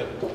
good.